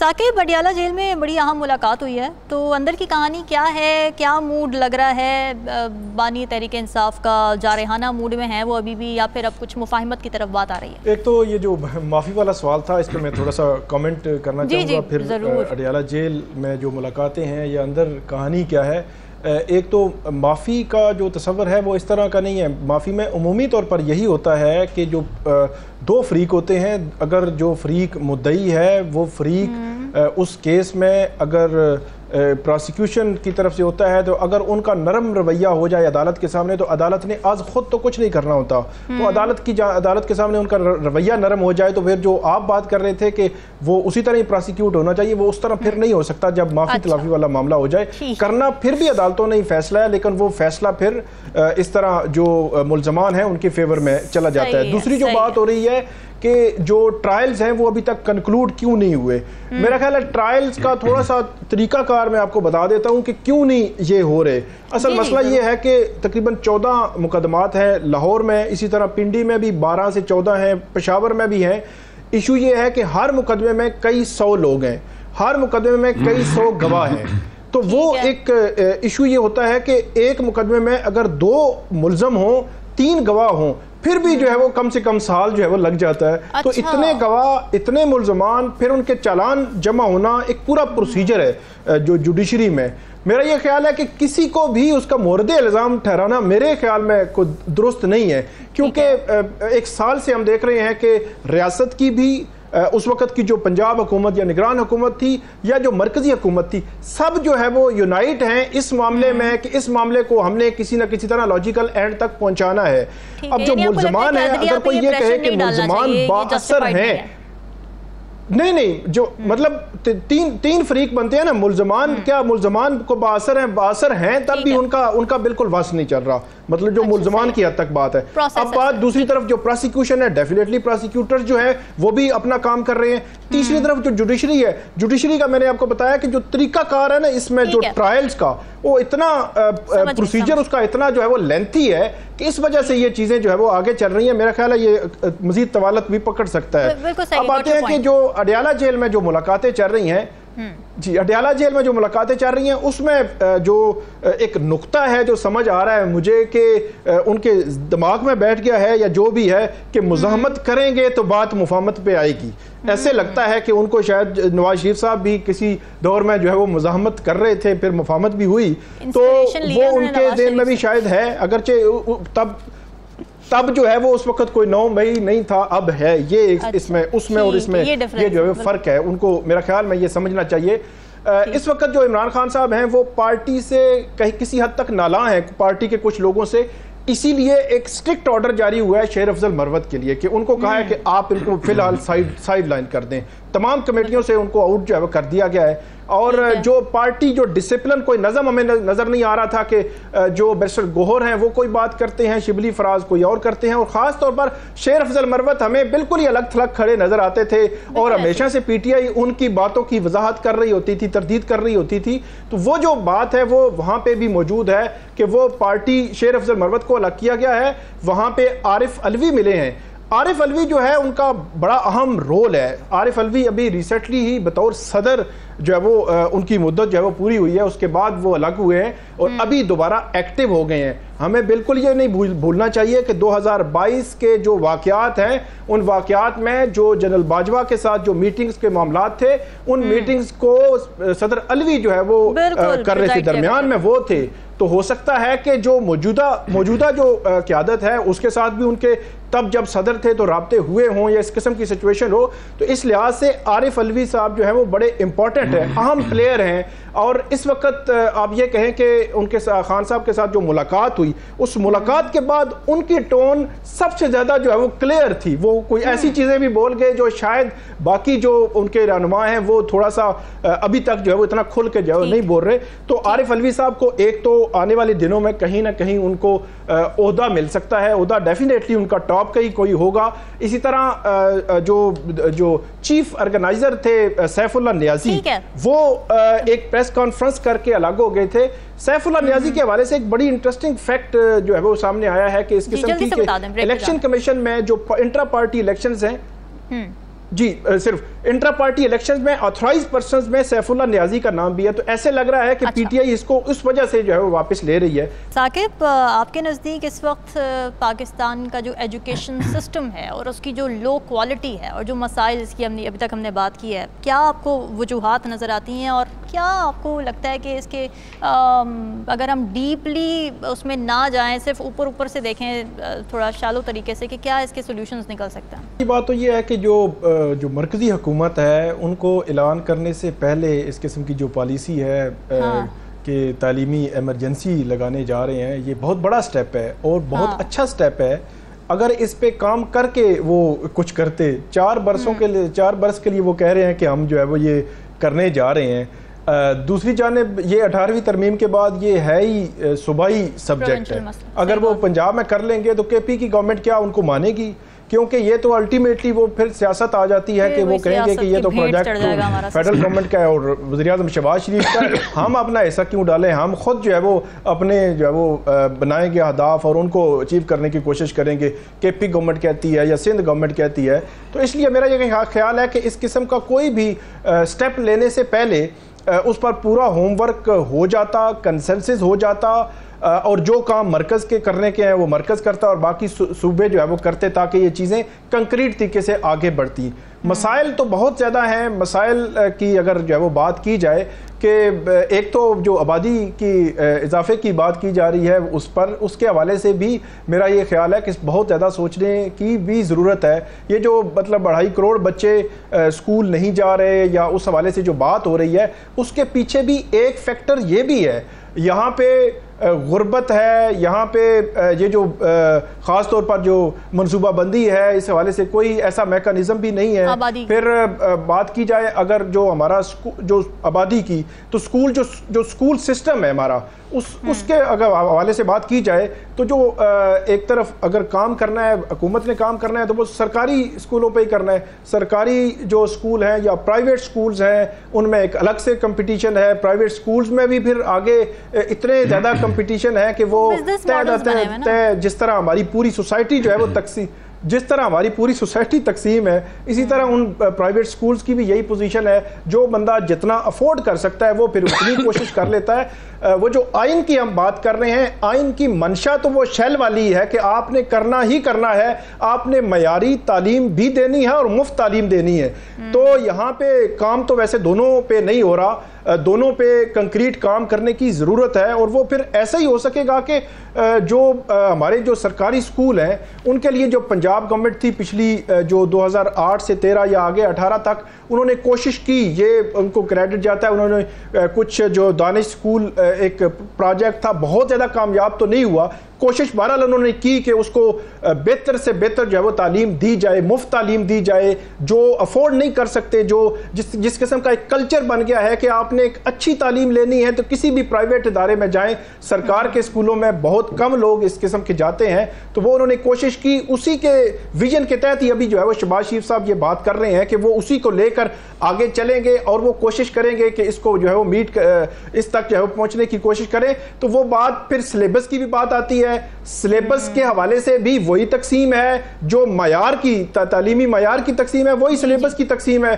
Saqib बडियाला jail में बड़ी अहम मुलाकात हुई है। तो अंदर की कहानी क्या है? क्या मूड लग रहा है? बानी तहरीक इंसाफ का जारहाना मूड में है वो अभी भी या फिर अब कुछ मुफाहमत की तरफ़ बात आ रही है? एक तो ये जो माफ़ी वाला सवाल था इस पर मैं थोड़ा सा कमेंट करना चाहूँगा। फिर अडियाला जेल में जो मुलाकातें हैं या अंदर कहानी क्या है? एक तो माफ़ी का जो तस्वर है वो इस तरह का नहीं है। माफ़ी में अमूमी तौर पर यही होता है कि जो दो फ्रीक होते हैं। अगर जो फ्रीक मुद्दई है वो फ्रीक हम्म। उस केस में अगर प्रोसिक्यूशन की तरफ़ से होता है तो अगर उनका नरम रवैया हो जाए अदालत के सामने तो अदालत ने आज खुद तो कुछ नहीं करना होता। तो हम्म। अदालत की अदालत के सामने उनका रवैया नरम हो जाए तो फिर जो आप बात कर रहे थे कि वो उसी तरह ही प्रोसिक्यूट होना चाहिए वो उस तरह फिर नहीं हो सकता जब माफ़ी अच्छा। तलाफी वाला मामला हो जाए। करना फिर भी अदालतों ने फैसला है लेकिन वो फैसला फिर इस तरह जो मुलजमान है उनके फेवर में चला जाता है। दूसरी जो बात हो रही है कि जो ट्रायल्स हैं वो अभी तक कंक्लूड क्यों नहीं हुए? हम्म। मेरा ख्याल है ट्रायल्स का थोड़ा सा तरीकाकार मैं आपको बता देता हूँ कि क्यों नहीं ये हो रहे। असल मसला ये है कि तकरीबन चौदह मुकदमात हैं लाहौर में इसी तरह पिंडी में भी बारह से चौदह हैं पेशावर में भी हैं। इशू ये है कि हर मुकदमे में कई सौ लोग हैं। हर मुकदमे में कई सौ गवाह हैं। तो वो एक इशू ये होता है कि एक मुकदमे में अगर दो मुलजम हों तीन गवाह हों फिर भी जो है वो कम से कम साल जो है वो लग जाता है। तो अच्छा। तो इतने गवाह इतने मुलजमान फिर उनके चालान जमा होना एक पूरा प्रोसीजर है जो जुडिशरी में। मेरा ये ख्याल है कि किसी को भी उसका मोरद इल्ज़ाम ठहराना मेरे ख्याल में को दुरुस्त नहीं है क्योंकि एक साल से हम देख रहे हैं कि रियासत की भी उस वक्त की जो पंजाब हुकूमत या निगरान हुकूमत थी या जो मरकजी हुकूमत थी सब जो है वो यूनाइट हैं। इस मामले हम्म। में कि इस मामले को हमने किसी ना किसी तरह लॉजिकल एंड तक पहुंचाना है। अब जो मुलजमान है अगर कोई ये कहे कि मुलजमान बासर हैं। नहीं नहीं जो हम्म। मतलब तीन तीन फरीक बनते हैं ना मुलजमान हम्म। क्या मुलजमान को बासर हैं बासर हैं तब भी उनका उनका बिल्कुल वस नहीं चल रहा। मतलब जो अच्छा, मुलजमान की हद तक बात है। अब बात दूसरी तरफ़ जो प्रोसिक्यूशन है डेफिनेटली प्रोसिक्यूटर जो है वो भी अपना काम कर रहे हैं। तीसरी हम्म। तरफ़ जो जुडिशरी है जुडिशरी का मैंने आपको बताया कि जो तरीकाकार है ना इसमें जो ट्रायल्स का वो इतना प्रोसीजर उसका इतना जो है वो लेंथी है कि इस वजह से ये चीज़ें जो है वो आगे चल रही है। मेरा ख्याल है ये मजीद तवालत भी पकड़ सकता है। अब आते हैं कि जो अडियाला जेल में जो मुलाकातें चल रही हैं जी अडियाला जेल में जो मुलाकातें चल रही हैं उसमें जो एक नुक्ता है जो समझ आ रहा है मुझे कि उनके दिमाग में बैठ गया है या जो भी है कि मुजामत हम्म। करेंगे तो बात मुफामत पे आएगी ऐसे हम्म। लगता है कि उनको शायद नवाज़ शरीफ साहब भी किसी दौर में जो है वो मुजामत कर रहे थे फिर मुफामत भी हुई तो वो उनके दिन में भी शायद है अगरचे तब तब जो है वो उस वक्त कोई नौ मई नहीं था अब है ये अच्छा, इसमें उसमें और इसमें ये, ये जो है फ़र्क है उनको मेरा ख्याल में ये समझना चाहिए। इस वक्त जो इमरान खान साहब हैं वो पार्टी से कहीं किसी हद तक नाला हैं पार्टी के कुछ लोगों से। इसीलिए एक स्ट्रिक्ट ऑर्डर जारी हुआ है शेर अफजल मरवत के लिए कि उनको कहा है कि हम्म। आप इनको फ़िलहाल साइड साइड लाइन कर दें। तमाम कमेटियों से उनको आउट जो है वो कर दिया गया है। और जो पार्टी जो डिसिप्लिन कोई नज़म हमें नज़र नहीं आ रहा था कि जो बैरिस्टर गोहर हैं वो कोई बात करते हैं शिबली फराज कोई और करते हैं और ख़ास तौर पर शेर अफजल मरवत हमें बिल्कुल ही अलग थलग खड़े नज़र आते थे और हमेशा से पी टी आई उनकी बातों की वजाहत कर रही होती थी तरदीद कर रही होती थी। तो वो जो बात है वो वहाँ पर भी मौजूद है कि वो पार्टी शेर अफजल मरवत को अलग किया गया है। वहाँ पर आरिफ अलवी मिले हैं। आरिफ अलवी जो है उनका बड़ा अहम रोल है। आरिफ अलवी अभी रिसेंटली ही बतौर सदर जो है वो उनकी मुद्दत जो है वो पूरी हुई है उसके बाद वो अलग हुए हैं और हम्म। अभी दोबारा एक्टिव हो गए हैं हमें बिल्कुल ये नहीं भूल भूलना चाहिए कि 2022 के जो वाकयात हैं उन वाकयात में जो जनरल बाजवा के साथ जो मीटिंग्स के मामला थे उन मीटिंग्स हम्म। को सदर अलवी जो है वो कर रहे थे दरमियान में वो थे तो हो सकता है कि जो मौजूदा मौजूदा जो क्यादत है उसके साथ भी उनके तब जब सदर थे तो रबते हुए हों या इस किस्म की सिचुएशन हो तो इस लिहाज से आरिफ अलवी साहब जो है वो बड़े इंपॉर्टेंट हैं। अहम प्लेयर हैं। और इस वक्त आप ये कहें कि उनके खान साहब के साथ जो मुलाकात हुई उस मुलाकात के बाद उनकी टोन सबसे ज़्यादा जो है वो क्लियर थी। वो कोई ऐसी हम्म। चीज़ें भी बोल गए जो शायद बाकी जो उनके रहनुमा हैं वो थोड़ा सा अभी तक जो है वो इतना खुल के जो है नहीं बोल रहे। तो आरिफ अलवी साहब को एक तो आने वाले दिनों में कहीं ना कहीं उनको अहदा मिल सकता है। अहदा डेफिनेटली उनका टॉप का ही कोई होगा। इसी तरह जो जो चीफ ऑर्गेनाइजर थे सैफुल्ला नियाजी। वो एक प्रेस कॉन्फ्रेंस करके अलग हो गए थे सैफुल्ला नियाजी हम्म। के हवाले से एक बड़ी इंटरेस्टिंग फैक्ट जो है वो सामने आया है कि इस किस्म की इलेक्शन कमीशन में जो इंट्रा पार्टी इलेक्शन हैं हम्म। जी सिर्फ़ इंट्रा पार्टी इलेक्शन में ऑथराइज पर्सन में सैफुल्ला न्याजी का नाम भी है। तो ऐसे लग रहा है कि अच्छा। पीटीआई इसको उस वजह से जो है वो वापस ले रही है। साकिब आपके नज़दीक इस वक्त पाकिस्तान का जो एजुकेशन सिस्टम है और उसकी जो लो क्वालिटी है और जो मसाइल इसकी हमने अभी तक हमने बात की है क्या आपको वजूहत नज़र आती हैं और क्या आपको लगता है कि इसके अगर हम डीपली उसमें ना जाएँ सिर्फ़ ऊपर ऊपर से देखें थोड़ा शालो तरीके से कि क्या इसके सोल्यूशन निकल सकते हैं? बात तो ये है कि जो जो मरकज़ी हुकूमत है उनको ऐलान करने से पहले इस किस्म की जो पॉलिसी है हाँ। कि तालीमी एमरजेंसी लगाने जा रहे हैं ये बहुत बड़ा स्टेप है और बहुत हाँ। अच्छा स्टेप है अगर इस पे काम करके वो कुछ करते चार बरसों हम्म। के लिए चार बरस के लिए वो कह रहे हैं कि हम जो है वो ये करने जा रहे हैं दूसरी जानब ये अठारहवीं तरमीम के बाद ये है ही सूबाई सब्जेक्ट है अगर वो पंजाब में कर लेंगे तो के पी की गवर्नमेंट क्या उनको मानेगी क्योंकि ये तो अल्टीमेटली वो फिर सियासत आ जाती है कि वो कहेंगे कि ये तो प्रोजेक्ट फेडरल गवर्नमेंट का है और वजी अजम शबाज शरीफ का हम अपना ऐसा क्यों डालें? हम खुद जो है वो अपने जो है वो बनाएँगे अहदाफ और उनको अचीव करने की कोशिश करेंगे। के पी गवर्नमेंट कहती है या सिंध गवर्नमेंट कहती है। तो इसलिए मेरा ये ख्याल है कि इस किस्म का कोई भी स्टेप लेने से पहले उस पर पूरा होमवर्क हो जाता कंसेंसस हो जाता और जो काम मरकज़ के करने के हैं वो मरकज़ करता और बाकी सूबे जो है वो करते ताकि ये चीज़ें कंक्रीट तरीके से आगे बढ़ती हम्म। मसाइल तो बहुत ज़्यादा हैं। मसाइल की अगर जो है वो बात की जाए कि एक तो जो आबादी की इजाफे की बात की जा रही है उस पर उसके हवाले से भी मेरा ये ख्याल है कि बहुत ज़्यादा सोचने की भी ज़रूरत है। ये जो मतलब अढ़ाई करोड़ बच्चे स्कूल नहीं जा रहे या उस हवाले से जो बात हो रही है उसके पीछे भी एक फैक्टर ये भी है। यहाँ पे गुर्बत है यहाँ पे ये जो ख़ास तौर पर जो मनसूबाबंदी है इस हवाले से कोई ऐसा मेकानिज़म भी नहीं है। फिर बात की जाए अगर जो हमारा जो आबादी की तो स्कूल जो जो स्कूल सिस्टम है हमारा उस हम्म। उसके अगर हवाले से बात की जाए तो जो एक तरफ़ अगर काम करना है हुकूमत ने काम करना है तो वो सरकारी स्कूलों पे ही करना है। सरकारी जो स्कूल हैं या प्राइवेट स्कूल्स हैं उनमें एक अलग से कंपटीशन है। प्राइवेट स्कूल्स में भी फिर आगे इतने ज़्यादा कंपटीशन है कि वो तय जिस तरह हमारी पूरी सोसाइटी जो है वो तकसी जिस तरह हमारी पूरी सोसाइटी तकसीम है इसी तरह उन प्राइवेट स्कूल्स की भी यही पोजीशन है जो बंदा जितना अफोर्ड कर सकता है वो फिर उतनी कोशिश कर लेता है। वो जो आइन की हम बात कर रहे हैं आइन की मंशा तो वो शैल वाली है कि आपने करना ही करना है आपने मयारी तालीम भी देनी है और मुफ़्त तालीम देनी है। हम्म। तो यहाँ पे काम तो वैसे दोनों पे नहीं हो रहा दोनों पे कंक्रीट काम करने की ज़रूरत है और वो फिर ऐसा ही हो सकेगा कि जो हमारे जो सरकारी स्कूल हैं, उनके लिए जो पंजाब गवर्नमेंट थी पिछली जो 2008 से 13 या आगे 18 तक, उन्होंने कोशिश की, ये उनको क्रेडिट जाता है, उन्होंने कुछ जो दानिश स्कूल एक प्रोजेक्ट था, बहुत ज़्यादा कामयाब तो नहीं हुआ कोशिश बहरहाल उन्होंने की कि उसको बेहतर से बेहतर जो है वो तालीम दी जाए, मुफ़्त तालीम दी जाए, जो अफोर्ड नहीं कर सकते, जो जिस जिस किस्म का एक कल्चर बन गया है कि आपने एक अच्छी तालीम लेनी है तो किसी भी प्राइवेट इदारे में जाएँ। सरकार के स्कूलों में बहुत कम लोग इस किस्म के जाते हैं तो वो उन्होंने कोशिश की। उसी के विजन के तहत ही अभी जो है वो शबाज शरीफ साहब ये बात कर रहे हैं कि वो उसी को लेकर आगे चलेंगे और वो कोशिश करेंगे कि इसको जो है वो मीट इस तक जो है वो पहुँचने की कोशिश करें। तो वो बात फिर सिलेबस की भी बात आती है है। सिलेबस के हवाले से भी वही तकसीम है जो मैार की तालीमी मैार की तकसीम है वही सिलेबस की तकसीम है।